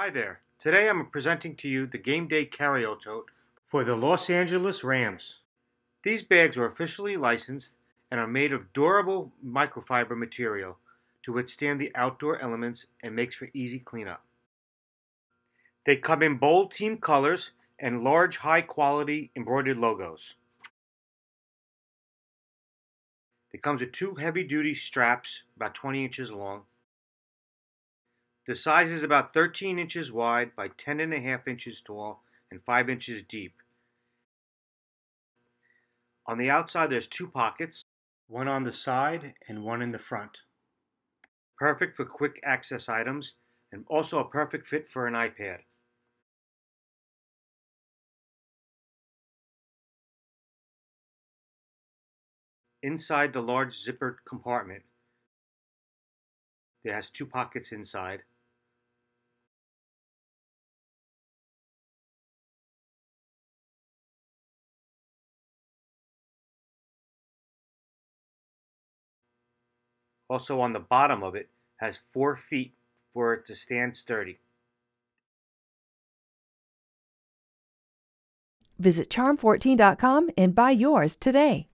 Hi there. Today I'm presenting to you the Game Day Carryall Tote for the Los Angeles Rams. These bags are officially licensed and are made of durable microfiber material to withstand the outdoor elements and makes for easy cleanup. They come in bold team colors and large high quality embroidered logos. It comes with two heavy duty straps about 20 inches long. The size is about 13 inches wide by 10 and a half inches tall and 5 inches deep. On the outside there's two pockets, one on the side and one in the front. Perfect for quick access items and also a perfect fit for an iPad. Inside the large zippered compartment, there has two pockets inside. Also on the bottom of it has four feet for it to stand sturdy. Visit charm14.com and buy yours today.